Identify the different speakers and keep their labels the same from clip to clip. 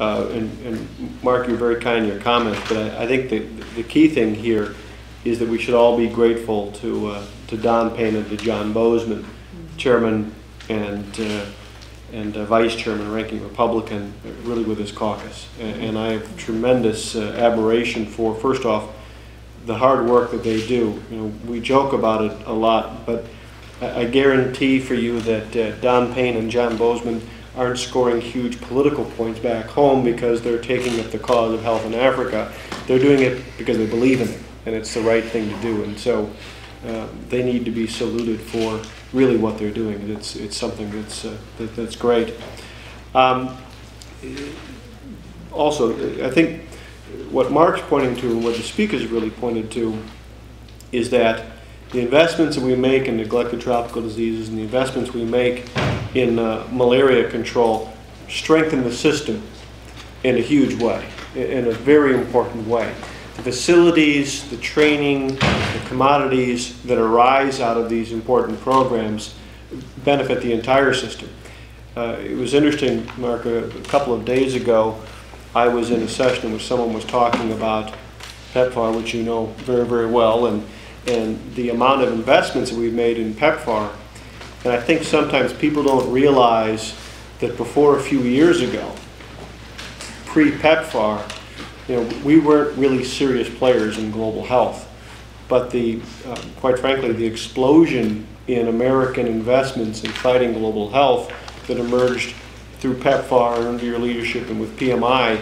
Speaker 1: uh, and, and Mark, you're very kind in your comments, but I, I think the, the key thing here is that we should all be grateful to, uh, to Don Payne and to John Boozman, Chairman and, uh, and uh, Vice Chairman, Ranking Republican, really with his caucus. And, and I have tremendous uh, admiration for, first off, the hard work that they do. You know, we joke about it a lot, but I, I guarantee for you that uh, Don Payne and John Boozman aren't scoring huge political points back home because they're taking up the cause of health in Africa. They're doing it because they believe in it, and it's the right thing to do. And so uh, they need to be saluted for really what they're doing. It's, it's something that's, uh, that, that's great. Um, also, I think what Mark's pointing to and what the speakers really pointed to is that the investments that we make in neglected tropical diseases and the investments we make in uh, malaria control strengthen the system in a huge way, in a very important way. The facilities, the training, the commodities that arise out of these important programs benefit the entire system. Uh, it was interesting, Mark, a, couple of days ago, I was in a session which someone was talking about PEPFAR, which you know very, very well, and, and the amount of investments that we've made in PEPFAR. And I think sometimes people don't realize that before a few years ago, pre-PEPFAR, you know, we weren't really serious players in global health. But the, uh, quite frankly, the explosion in American investments in fighting global health that emerged through PEPFAR under your leadership and with PMI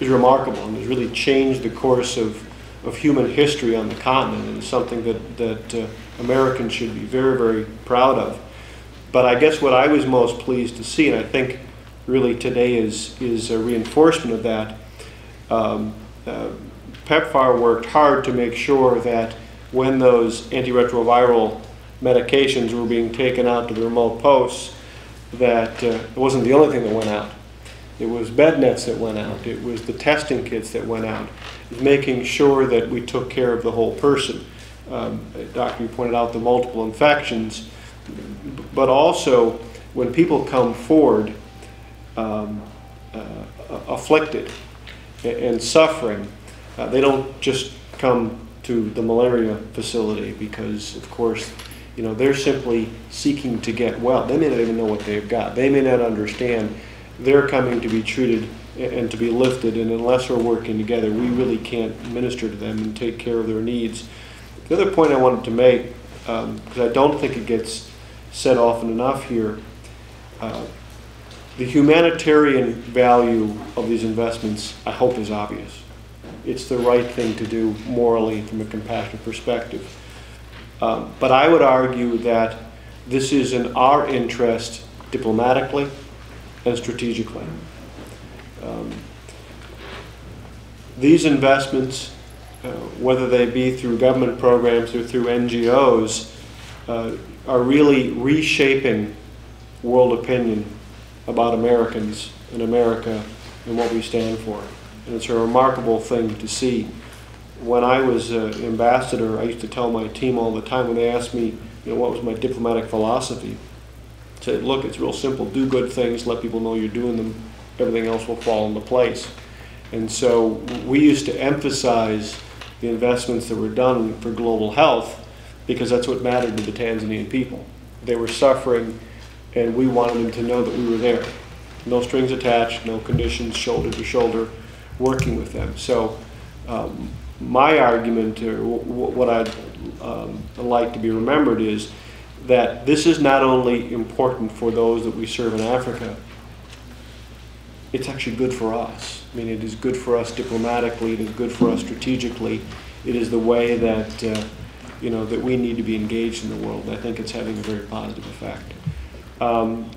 Speaker 1: is remarkable and has really changed the course of, of human history on the continent and is something that, that uh, Americans should be very, very proud of. But I guess what I was most pleased to see, and I think really today is, is a reinforcement of that, um, uh, PEPFAR worked hard to make sure that when those antiretroviral medications were being taken out to the remote posts, that uh, it wasn't the only thing that went out. It was bed nets that went out. It was the testing kits that went out. Making sure that we took care of the whole person. Um, doctor, you pointed out the multiple infections, but also when people come forward um, uh, afflicted and suffering, uh, they don't just come to the malaria facility because, of course, you know, they're simply seeking to get well. They may not even know what they've got. They may not understand. They're coming to be treated and to be lifted, and unless we're working together, we really can't minister to them and take care of their needs. The other point I wanted to make, because um, I don't think it gets said often enough here, uh, the humanitarian value of these investments, I hope, is obvious. It's the right thing to do morally from a compassionate perspective. Um, but I would argue that this is in our interest diplomatically and strategically. Um, these investments, uh, whether they be through government programs or through NGOs, uh, are really reshaping world opinion about Americans and America and what we stand for. And it's a remarkable thing to see when I was uh, ambassador, I used to tell my team all the time when they asked me, you know, what was my diplomatic philosophy. Said, look, it's real simple. Do good things, let people know you're doing them. Everything else will fall into place. And so we used to emphasize the investments that were done for global health because that's what mattered to the Tanzanian people. They were suffering, and we wanted them to know that we were there. No strings attached, no conditions, shoulder to shoulder, working with them. So um, my argument, or what I'd um, like to be remembered, is that this is not only important for those that we serve in Africa, it's actually good for us. I mean, it is good for us diplomatically, it is good for us strategically, it is the way that, uh, you know, that we need to be engaged in the world. I think it's having a very positive effect. Um,